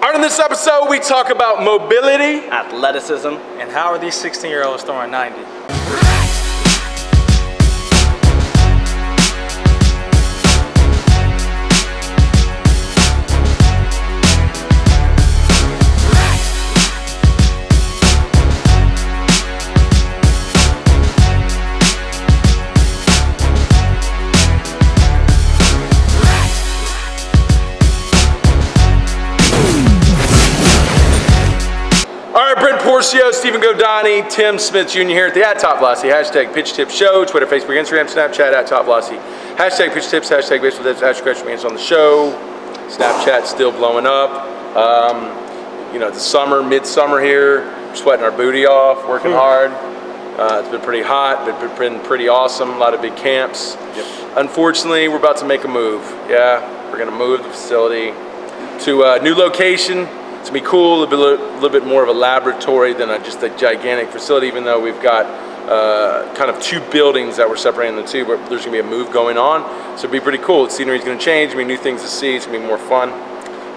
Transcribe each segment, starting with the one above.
All right, in this episode, we talk about mobility. athleticism. And how are these 16 year olds throwing 90? Stephen Godani, Tim Smith Jr. here at the at Top Velocity, hashtag Pitch Tip Show, Twitter, Facebook, Instagram, Snapchat, at Top Velocity, hashtag Pitch Tips, hashtag Baseball Tips, hashtag question answers on the show. Snapchat still blowing up. Um, you know, the summer, midsummer here, sweating our booty off, working hard. Uh, it's been pretty hot, but it's been pretty awesome. A lot of big camps. Unfortunately, we're about to make a move. Yeah, we're gonna move the facility to a new location. It's gonna be cool, a little, bit- little bit more of a laboratory than a, just a gigantic facility, even though we've got uh, kind of two buildings that we're separating the two, but there's gonna be a move going on. So it'll be pretty cool. The scenery's gonna change, gonna be new things to see, it's gonna be more fun.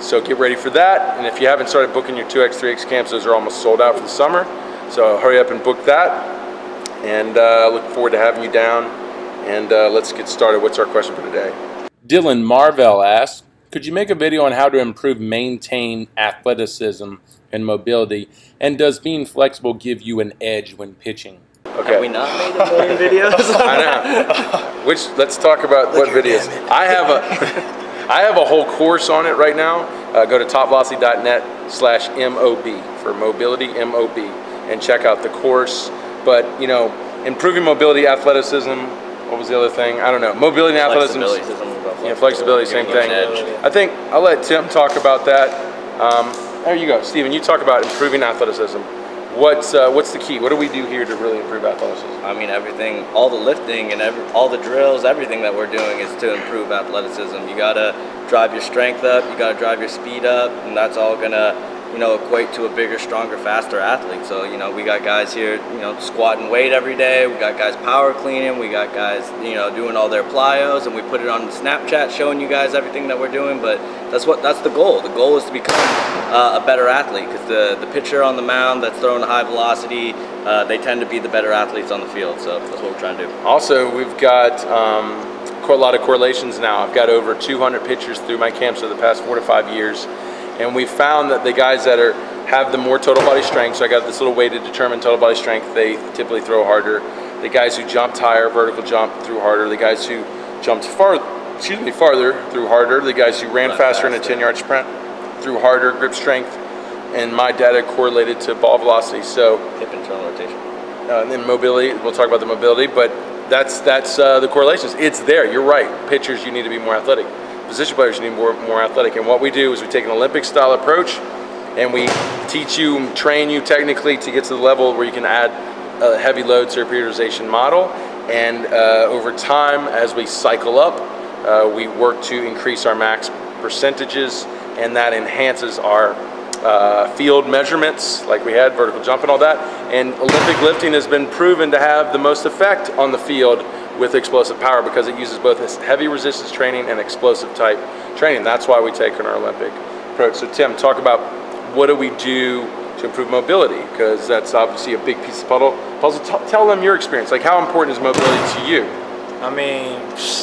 So get ready for that. And if you haven't started booking your 2X, 3X camps, those are almost sold out for the summer. So hurry up and book that. And uh, look forward to having you down. And uh, let's get started. What's our question for today? Dylan Marvell asks, could you make a video on how to improve maintain athleticism and mobility? And does being flexible give you an edge when pitching? Okay. Have we not made a million videos? I know. Which let's talk about what videos. I have a I have a whole course on it right now. Uh, go to topvelocity.net slash MOB for mobility MOB and check out the course. But you know, improving mobility, athleticism. What was the other thing? I don't know. Mobility and athleticism. Flexibility, something about Yeah, flexibility, same thing. I think I'll let Tim talk about that. Um, there you go, Steven. You talk about improving athleticism. What's uh, what's the key? What do we do here to really improve athleticism? I mean, everything, all the lifting and every, all the drills, everything that we're doing is to improve athleticism. You gotta drive your strength up, you gotta drive your speed up, and that's all gonna, you know, equate to a bigger, stronger, faster athlete. So, you know, we got guys here, you know, squatting weight every day. We got guys power cleaning. We got guys, you know, doing all their plyos, and we put it on Snapchat, showing you guys everything that we're doing. But that's what that's the goal. The goal is to become uh, a better athlete because the the pitcher on the mound that's throwing high velocity, uh, they tend to be the better athletes on the field. So that's what we're trying to do. Also, we've got um, a lot of correlations now. I've got over 200 pitchers through my camps over the past four to five years, and we found that the guys that are have the more total body strength. So I got this little way to determine total body strength. They typically throw harder. The guys who jumped higher, vertical jump, threw harder. The guys who jumped far, excuse me, farther, threw harder. The guys who ran Ran faster in a 10-yard sprint, threw harder, grip strength, and my data correlated to ball velocity. So Hip internal rotation. uh, and then mobility. We'll talk about the mobility, but that's that's uh, the correlations. It's there. You're right. Pitchers, you need to be more athletic. Position players, you need more more athletic. And what we do is we take an Olympic style approach, and we teach you, train you technically to get to the level where you can add a heavy load to your periodization model. And uh, over time, as we cycle up, uh, we work to increase our max percentages, and that enhances our uh, field measurements, like we had vertical jump and all that. And Olympic lifting has been proven to have the most effect on the field with explosive power because it uses both heavy resistance training and explosive type training. That's why we take an Olympic approach. So Tim, talk about what do we do to improve mobility because that's obviously a big piece of puzzle. Puzzle. Tell them your experience. Like, how important is mobility to you? I mean,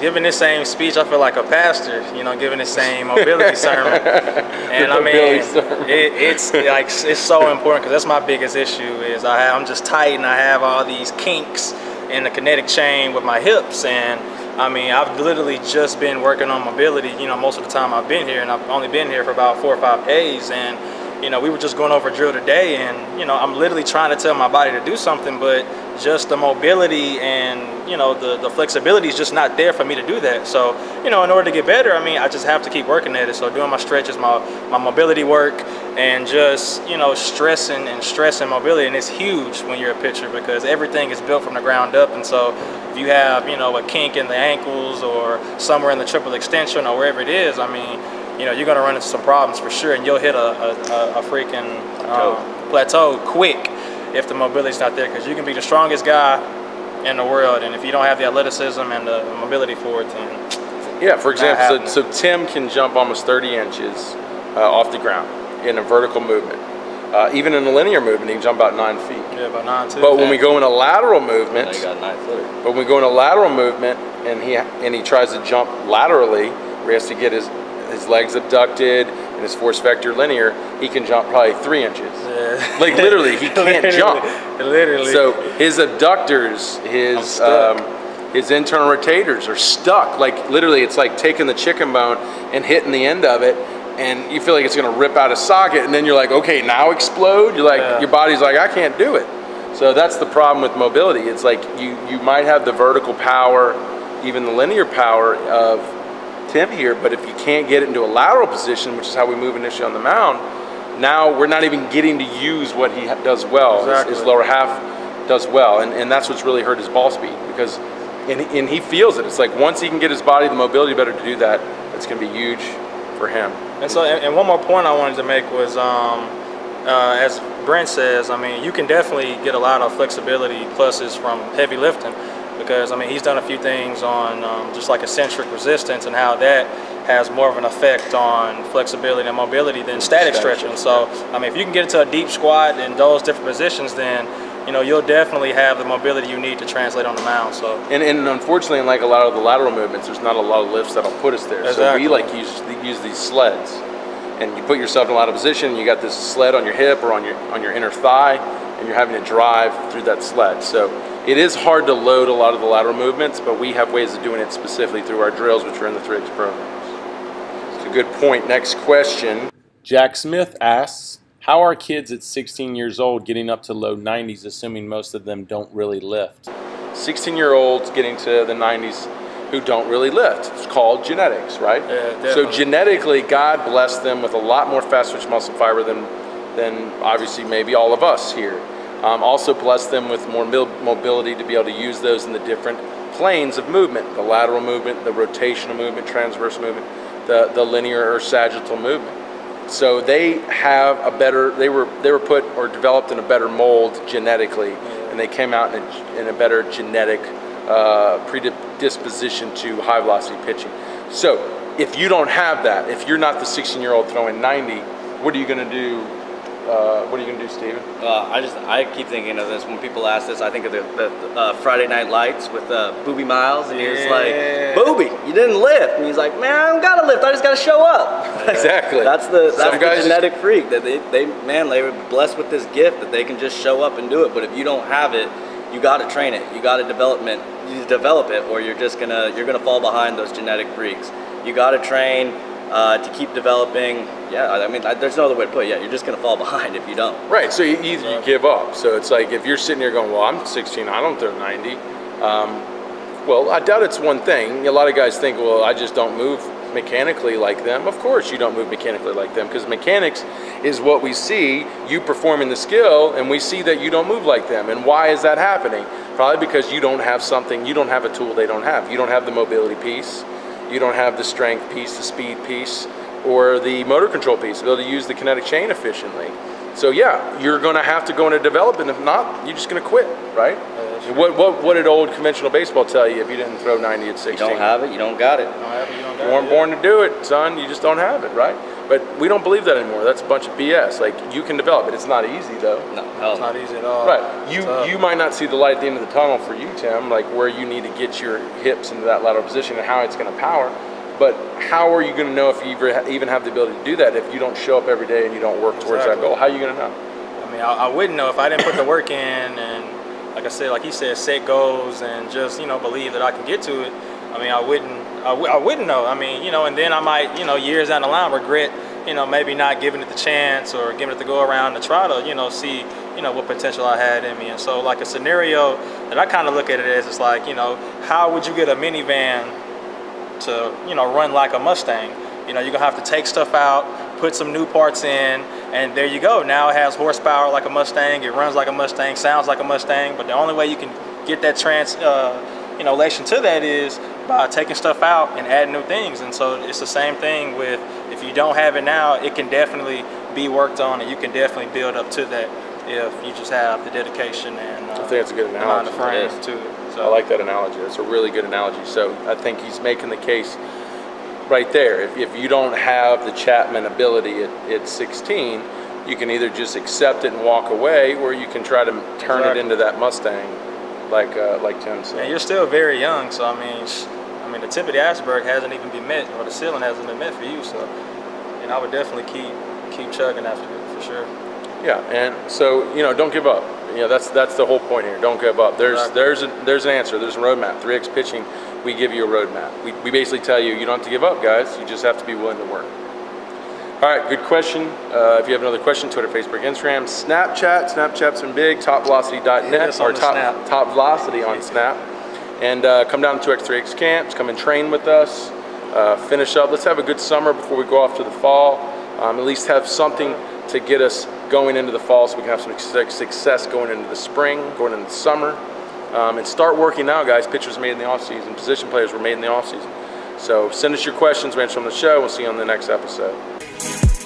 giving this same speech, I feel like a pastor, you know, giving the same mobility sermon. And I mean, it, it's like it's so important because that's my biggest issue is I have, I'm just tight and I have all these kinks in the kinetic chain with my hips. And I mean, I've literally just been working on mobility, you know, most of the time I've been here and I've only been here for about four or five days. And you know, we were just going over drill today and, you know, I'm literally trying to tell my body to do something, but just the mobility and, you know, the, the flexibility is just not there for me to do that. So, you know, in order to get better, I mean, I just have to keep working at it. So doing my stretches, my, my mobility work, and just, you know, stressing and stressing mobility. And it's huge when you're a pitcher because everything is built from the ground up. And so if you have, you know, a kink in the ankles or somewhere in the triple extension or wherever it is, I mean, you know, you're going to run into some problems for sure, and you'll hit a, a, a- a freaking uh, plateau quick if the mobility's not there, because you can be the strongest guy in the world, and if you don't have the athleticism and the mobility for it, then Yeah, for example, so, so Tim can jump almost 30 inches uh, off the ground. in a vertical movement. Uh, even in a linear movement, he can jump about nine feet. Yeah, about nine two. But when we go in a lateral movement, Now you got nine footer. but when we go in a lateral movement and he and he tries to jump laterally, where he has to get his his legs abducted and his force vector linear, he can jump probably three inches. Yeah. Like literally, he can't Literally. jump. Literally. So his abductors, his um, his internal rotators are stuck. Like literally, it's like taking the chicken bone and hitting the end of it, and you feel like it's gonna rip out a socket, and then you're like, okay, now explode. You're like, Yeah. your body's like, I can't do it. So that's the problem with mobility. It's like you you might have the vertical power, even the linear power of Tim here, but if you can't get it into a lateral position, which is how we move initially on the mound, now we're not even getting to use what he does well. His- His, lower half does well, and, and that's what's really hurt his ball speed because, and, and he feels it. It's like once he can get his body the mobility better to do that, it's going to be huge for him. And so, and, and one more point I wanted to make was, um, uh, as Brent says, I mean, you can definitely get a lot of flexibility pluses from heavy lifting because, I mean, he's done a few things on um, just like eccentric resistance and how that has more of an effect on flexibility and mobility than static Static stretching. So, I mean, if you can get into a deep squat in those different positions, then, you know, you'll definitely have the mobility you need to translate on the mound. So, And, and unfortunately, in like a lot of the lateral movements, there's not a lot of lifts that'll put us there. So we like use use these sleds, and you put yourself in a lot of position. You got this sled on your hip or on your on your inner thigh, and you're having to drive through that sled. So it is hard to load a lot of the lateral movements, but we have ways of doing it specifically through our drills, which are in the 3X programs. It's a good point. Next question. Jack Smith asks, how are kids at 16 years old getting up to low 90s, assuming most of them don't really lift? 16 year olds getting to the 90s who don't really lift. It's called genetics, right? Yeah, so genetically, God blessed them with a lot more fast twitch muscle fiber than, than obviously maybe all of us here. Um, also bless them with more mobility to be able to use those in the different planes of movement, the lateral movement, the rotational movement, transverse movement, the, the linear or sagittal movement. So they have a better. They were they were put or developed in a better mold genetically, and they came out in a, in a better genetic uh, predisposition to high velocity pitching. So if you don't have that, if you're not the 16 year old throwing 90, what are you going to do? Uh, what are you going to do, Steven? Uh, I just I keep thinking of this when people ask this. I think of the, the uh, Friday Night Lights with uh, Boobie Miles, and he was like, "Booby, you didn't lift," and he's like, "Man, I don't gotta lift. I just gotta show up." Exactly. That's the that's the just- genetic freak that they, they man they were blessed with this gift that they can just show up and do it. But if you don't have it, you got to train it. You got to development. You develop it, or you're just gonna you're gonna fall behind those genetic freaks. You got to train uh, to keep developing. Yeah, I mean, I, there's no other way to put it. Yeah, you're just gonna fall behind if you don't. Right. So you, either you give up. So it's like if you're sitting here going, "Well, I'm 16. I don't throw 90." Um, well, I doubt it's one thing. A lot of guys think, "Well, I just don't move mechanically like them." Of course, you don't move mechanically like them because mechanics is what we see you performing the skill, and we see that you don't move like them. And why is that happening? Probably because you don't have something. You don't have a tool they don't have. You don't have the mobility piece. You don't have the strength piece, the speed piece, or the motor control piece to be able to use the kinetic chain efficiently. So yeah, you're going to have to go into development. If not, you're just going to quit, right? that's true. what, what what did old conventional baseball tell you if you didn't throw 90 at 16? You don't have it. You don't got it. you don't have it, you don't got You weren't it. born to do it, son. You just don't have it, right? But we don't believe that anymore. That's a bunch of BS. Like you can develop it. It's not easy though. No, hell It's no. not easy at all. Right. You you might not see the light at the end of the tunnel for you, Tim, like where you need to get your hips into that lateral position and how it's going to power. But how are you going to know if you even have the ability to do that if you don't show up every day and you don't work towards that goal? How are you going to know? I mean, I, I wouldn't know if I didn't put the work in and, like I said, like he said, set goals and just you know believe that I can get to it. I mean, I wouldn't, I, w- I wouldn't know. I mean, you know, and then I might, you know, years down the line regret, you know, maybe not giving it the chance or giving it the go around to try to, you know, see, you know, what potential I had in me. And so, like a scenario that I kind of look at it as, it's like, you know, how would you get a minivan to you know run like a Mustang. You know, you're gonna have to take stuff out, put some new parts in, and there you go. Now it has horsepower like a Mustang. It runs like a Mustang, sounds like a Mustang. But the only way you can get that trans, uh, you know, relation to that is by taking stuff out and adding new things. And so it's the same thing with if you don't have it now, it can definitely be worked on, and you can definitely build up to that if you just have the dedication and uh, I think that's a good analogy. to frame It is. to it. So I like that analogy. That's a really good analogy. So I think he's making the case. right there. If, if you don't have the Chapman ability at, at 16, you can either just accept it and walk away, or you can try to turn Exactly. it into that Mustang, like uh, like Tim said. And you're still very young, so I mean, I mean, the tip of the iceberg hasn't even been met, or the ceiling hasn't been met for you. So, and I would definitely keep keep chugging after it for sure. Yeah, and so you know, don't give up. You know, that's that's the whole point here. Don't give up. There's Exactly. there's a, there's an answer. There's a roadmap. 3x pitching, we give you a roadmap. We, we basically tell you you don't have to give up, guys. You just have to be willing to work. All right, good question. Uh, if you have another question, Twitter, Facebook, Instagram, Snapchat. Snapchat's been big. TopVelocity.net or top Snap. Top Velocity on Snap. And uh, come down to 2x, 3x camps. Come and train with us. Uh, finish up. Let's have a good summer before we go off to the fall. Um, at least have something to get us going into the fall so we can have some success going into the spring, going into the summer. Um, and start working now, guys. Pitchers made in the offseason. Position players were made in the offseason. So send us your questions. We answer on the show. We'll see you on the next episode.